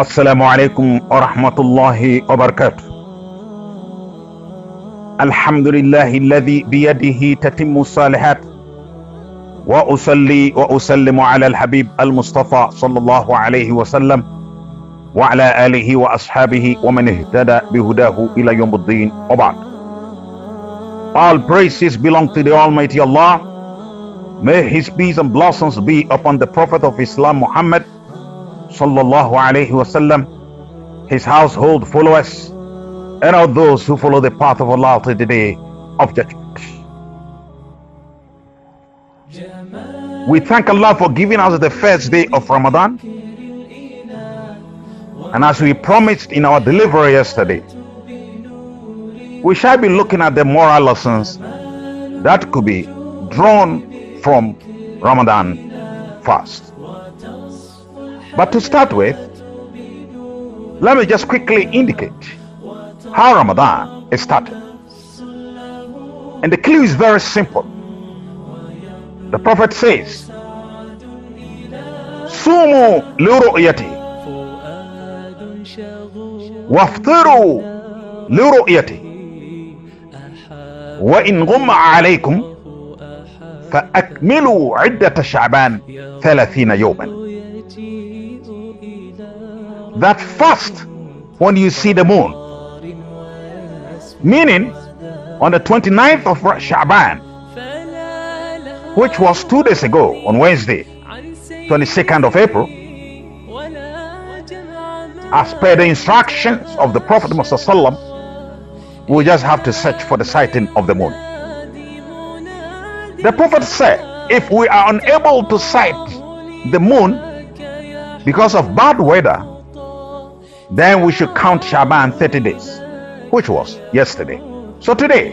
السلام عليكم ورحمة الله وبركاته الحمد لله الذي بيده تتم الصالحات وأصلي وأسلم على الحبيب المصطفى صلى الله عليه وسلم وعلى آله وأصحابه ومن اهتدى بهداه إلى يوم الدين وبعد All praises belong to the Almighty Allah. May His peace and blessings be upon the Prophet of Islam Muhammad sallallahu alaihi wasallam, his household followers, and all those who follow the path of Allah to the day of judgment. We thank Allah for giving us the first day of Ramadan. And as we promised in our delivery yesterday, we shall be looking at the moral lessons that could be drawn from Ramadan fast. But to start with, let me just quickly indicate how Ramadan is started. And the clue is very simple. The Prophet says, Sumu liru'yati waftiru liru'yati wa in ghumma alaykum فأكملوا عدة شعبان ثلاثين يوما that fast when you see the moon. Meaning on the 29th of Shaban which was two days ago on Wednesday 22nd of April as per the instructions of the Prophet Muhammad we just have to search for the sighting of the moon. The Prophet said if we are unable to sight the moon because of bad weather then we should count Shaban 30 days, which was yesterday. So today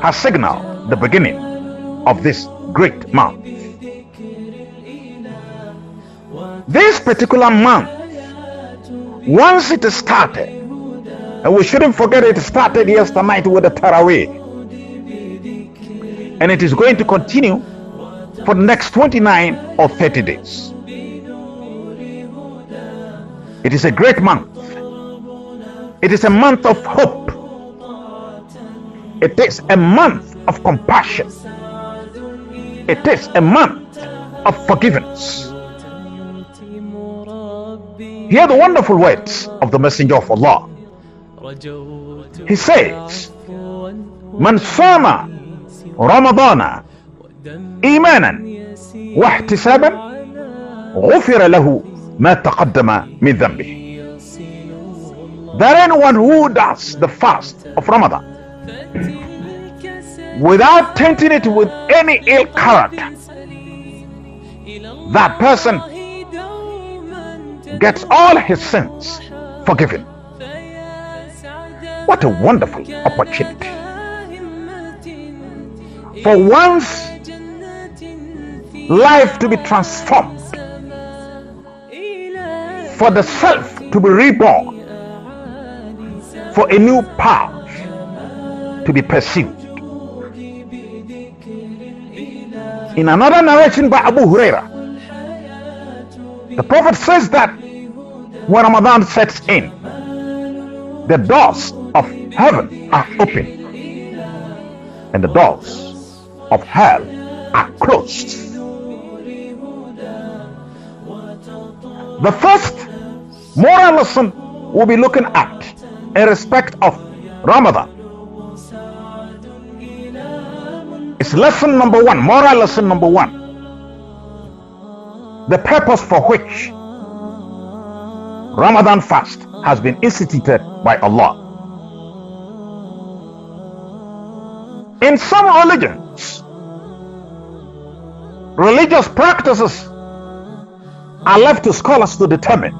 has signaled the beginning of this great month. This particular month, once it started, and we shouldn't forget it started yesterday night with the Taraweeh, and it is going to continue for the next 29 or 30 days. It is a great month. It is a month of hope. It is a month of compassion. It is a month of forgiveness. Hear the wonderful words of the Messenger of Allah. He says, من صام رمضان إيمانا واحتسابا غفر له ما تقدم من ذنبه that anyone who does the fast of Ramadan without tainting it with any ill character that person gets all his sins forgiven. What a wonderful opportunity. For one's life to be transformed for the self to be reborn, for a new path to be pursued. In another narration by Abu Huraira, the Prophet says that when Ramadan sets in, the doors of heaven are open and the doors of hell are closed. The first moral lesson we'll be looking at in respect of Ramadan It's lesson number one, moral lesson number one. The purpose for which Ramadan fast has been instituted by Allah. In some religions, religious practices are left to scholars to determine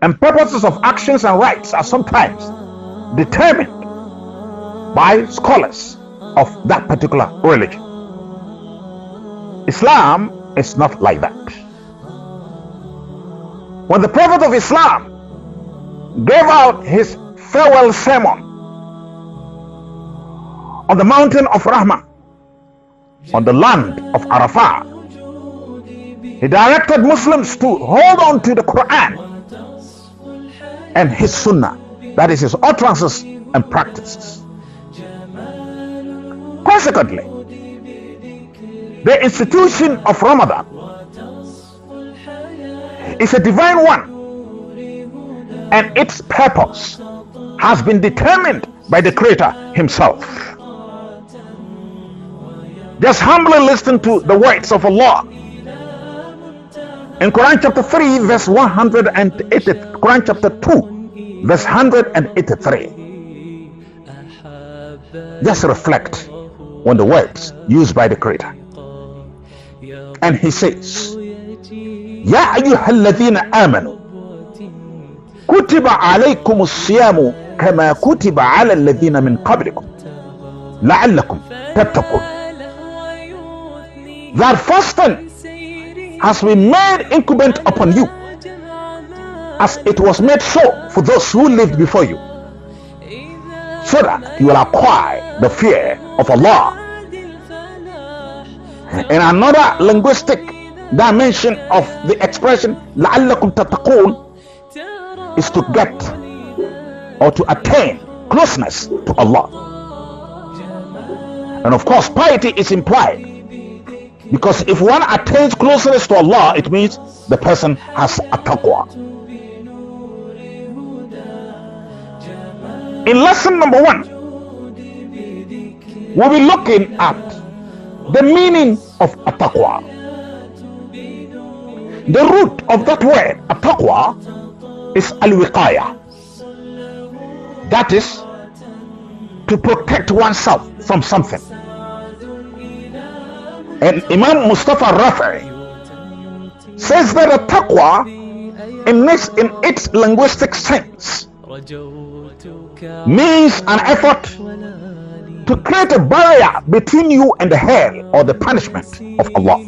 and purposes of actions and rights are sometimes determined by scholars of that particular religion. Islam is not like that. When the Prophet of Islam gave out his farewell sermon on the mountain of Rahmah, on the land of Arafah, He directed Muslims to hold on to the Quran and his Sunnah, that is his utterances and practices. Consequently, the institution of Ramadan is a divine one and its purpose has been determined by the Creator Himself. Just humbly listen to the words of Allah. In Quran chapter 3, verse 180, Quran chapter 2, verse 183. Just reflect on the words used by the Creator. And He says, يا أيها الذين آمنوا كتب عليكم الصيام كما كتب على الذين من قبلكم لعلكم تتقون that fasting has been made incumbent upon you as it was made so for those who lived before you so that you will acquire the fear of Allah in another linguistic dimension of the expression لعلكم تتقون is to get or to attain closeness to Allah. And of course, piety is implied. because if one attains closeness to Allah, it means the person has a taqwa. In lesson number one, we'll be looking at the meaning of a taqwa. The root of that word, a taqwa, is al-wiqaya. That is to protect oneself from something. And Imam Mustafa Rafi says that a taqwa in, this, in its linguistic sense means an effort to create a barrier between you and the hell or the punishment of Allah.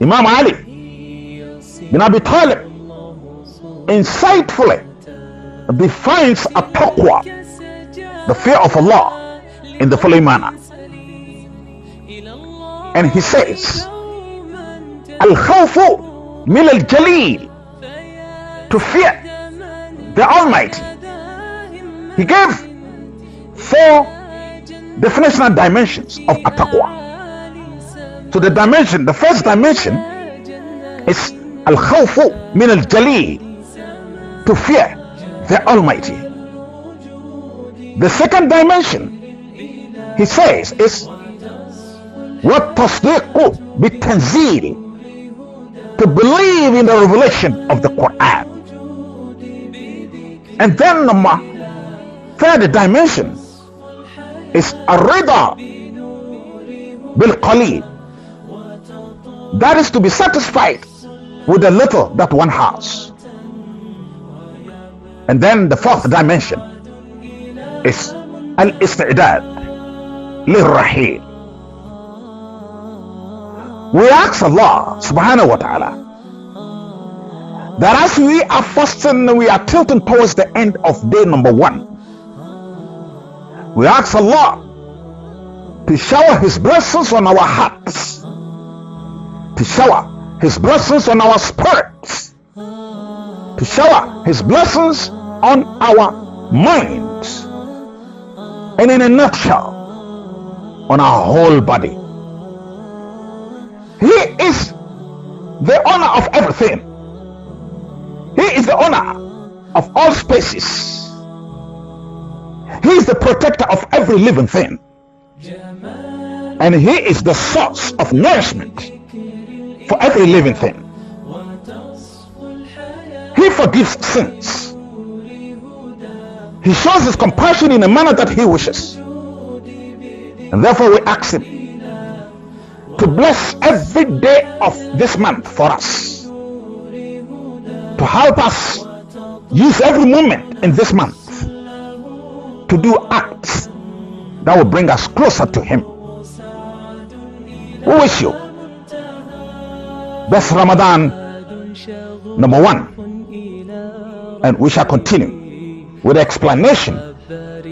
Imam Ali bin Abi Talib insightfully defines a taqwa, the fear of Allah, in the following manner. And he says, Al khawfu min al jaleel, to fear the Almighty. He gave four definitional dimensions of a taqwa. So the dimension, the first dimension is al khawfu min al jaleel, to fear the Almighty. The second dimension, he says, is what tasdiqu bitanzil to believe in the revelation of the Quran. And then the third dimension is bil qalil. That is to be satisfied with the little that one has. And then the fourth dimension is al-istidad lil-rahil. We ask Allah subhanahu wa ta'ala that as we are fasting, we are tilting towards the end of day number one. We ask Allah to shower His blessings on our hearts, to shower His blessings on our spirits, to shower his blessings on our minds. And in a nutshell on our whole body he is the owner of everything he is the owner of all spaces he is the protector of every living thing and he is the source of nourishment for every living thing he forgives sins. He shows his compassion in a manner that he wishes. And therefore we ask him to bless every day of this month for us. To help us use every moment in this month to do acts that will bring us closer to him. We wish you best Ramadan number one and we shall continue with explanation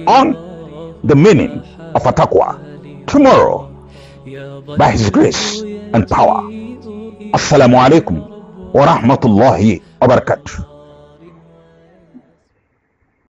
on the meaning of a taqwa tomorrow by His grace and power. Assalamu alaikum wa rahmatullahi wa barakatuh.